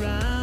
ground